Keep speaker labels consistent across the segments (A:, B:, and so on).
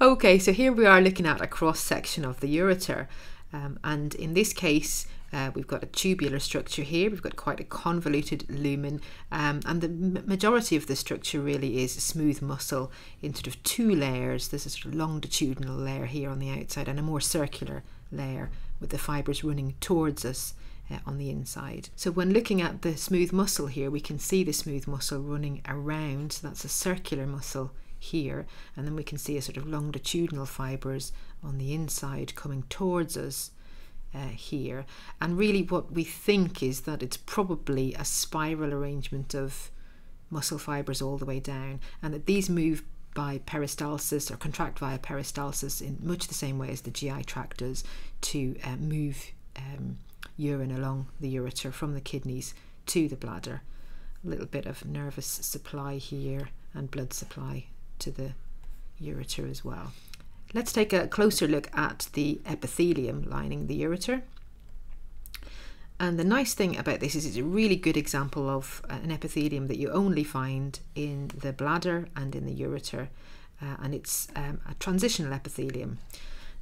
A: Okay, so here we are looking at a cross section of the ureter. Um, and in this case, uh, we've got a tubular structure here, we've got quite a convoluted lumen, um, and the majority of the structure really is smooth muscle in sort of two layers. There's a sort of longitudinal layer here on the outside and a more circular layer with the fibres running towards us uh, on the inside. So when looking at the smooth muscle here, we can see the smooth muscle running around, so that's a circular muscle here, and then we can see a sort of longitudinal fibres on the inside coming towards us uh, here. And really what we think is that it's probably a spiral arrangement of muscle fibres all the way down, and that these move by peristalsis or contract via peristalsis in much the same way as the GI tract does to uh, move um, urine along the ureter from the kidneys to the bladder. A little bit of nervous supply here and blood supply to the ureter as well. Let's take a closer look at the epithelium lining the ureter. And the nice thing about this is it's a really good example of an epithelium that you only find in the bladder and in the ureter. Uh, and it's um, a transitional epithelium.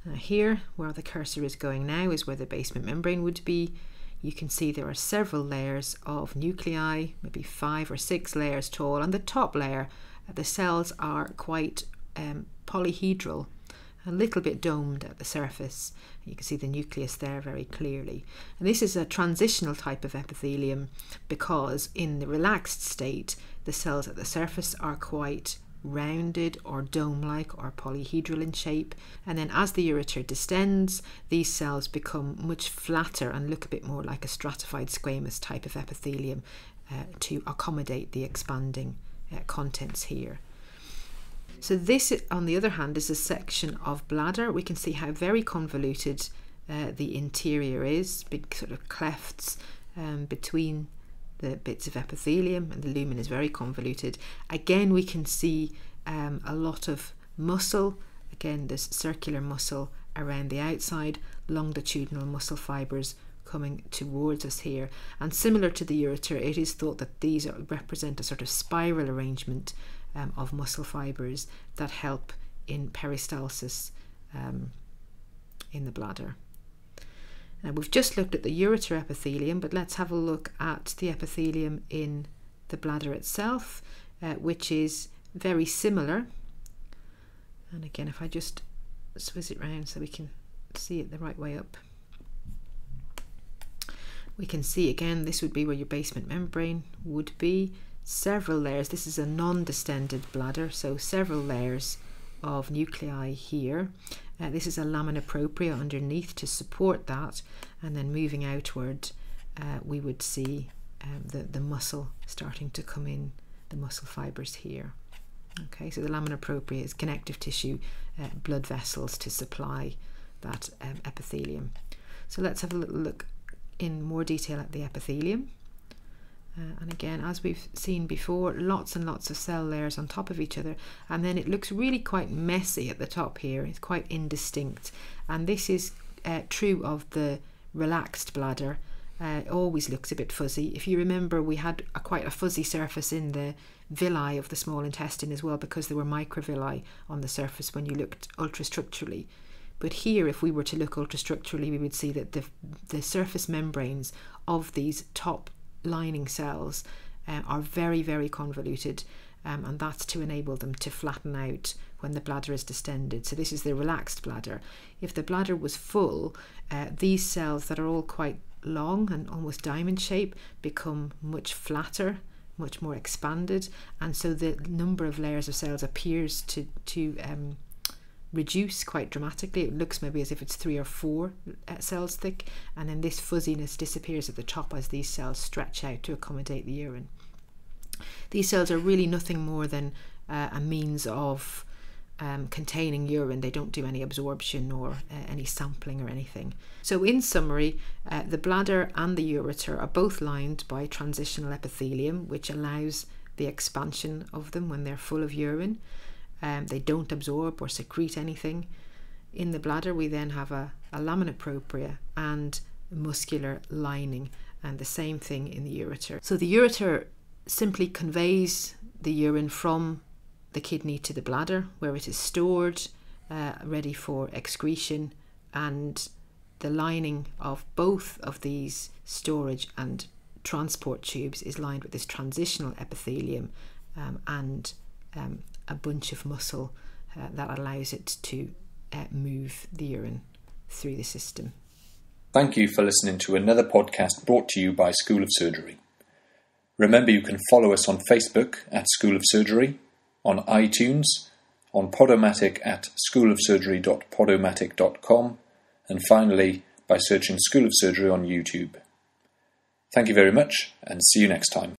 A: Uh, here, where the cursor is going now, is where the basement membrane would be. You can see there are several layers of nuclei, maybe five or six layers tall, and the top layer, uh, the cells are quite um, polyhedral a little bit domed at the surface. You can see the nucleus there very clearly. And this is a transitional type of epithelium because in the relaxed state, the cells at the surface are quite rounded or dome-like or polyhedral in shape and then as the ureter distends these cells become much flatter and look a bit more like a stratified squamous type of epithelium uh, to accommodate the expanding uh, contents here. So this, on the other hand, is a section of bladder. We can see how very convoluted uh, the interior is, big sort of clefts um, between the bits of epithelium and the lumen is very convoluted. Again, we can see um, a lot of muscle. Again, this circular muscle around the outside, longitudinal muscle fibres coming towards us here. And similar to the ureter, it is thought that these represent a sort of spiral arrangement um, of muscle fibres that help in peristalsis um, in the bladder. Now we've just looked at the ureter epithelium, but let's have a look at the epithelium in the bladder itself, uh, which is very similar. And again, if I just swizz it round so we can see it the right way up. We can see again, this would be where your basement membrane would be several layers. This is a non-distended bladder, so several layers of nuclei here. Uh, this is a lamina propria underneath to support that, and then moving outward, uh, we would see um, the, the muscle starting to come in, the muscle fibres here. Okay, so the lamina propria is connective tissue, uh, blood vessels to supply that um, epithelium. So let's have a little look in more detail at the epithelium. Uh, and again, as we've seen before, lots and lots of cell layers on top of each other. And then it looks really quite messy at the top here. It's quite indistinct. And this is uh, true of the relaxed bladder. Uh, it always looks a bit fuzzy. If you remember, we had a, quite a fuzzy surface in the villi of the small intestine as well because there were microvilli on the surface when you looked ultrastructurally. But here, if we were to look ultrastructurally, we would see that the, the surface membranes of these top lining cells uh, are very, very convoluted. Um, and that's to enable them to flatten out when the bladder is distended. So this is the relaxed bladder. If the bladder was full, uh, these cells that are all quite long and almost diamond shape become much flatter, much more expanded, and so the number of layers of cells appears to to um, reduce quite dramatically. It looks maybe as if it's three or four uh, cells thick, and then this fuzziness disappears at the top as these cells stretch out to accommodate the urine. These cells are really nothing more than uh, a means of um, containing urine. They don't do any absorption or uh, any sampling or anything. So, in summary, uh, the bladder and the ureter are both lined by transitional epithelium, which allows the expansion of them when they're full of urine. Um, they don't absorb or secrete anything. In the bladder, we then have a, a lamina propria and muscular lining, and the same thing in the ureter. So the ureter simply conveys the urine from the kidney to the bladder, where it is stored uh, ready for excretion, and the lining of both of these storage and transport tubes is lined with this transitional epithelium um, and um, a bunch of muscle uh, that allows it to uh, move the urine through the system.
B: Thank you for listening to another podcast brought to you by School of Surgery. Remember, you can follow us on Facebook at School of Surgery, on iTunes, on Podomatic at schoolofsurgery.podomatic.com, and finally by searching School of Surgery on YouTube. Thank you very much and see you next time.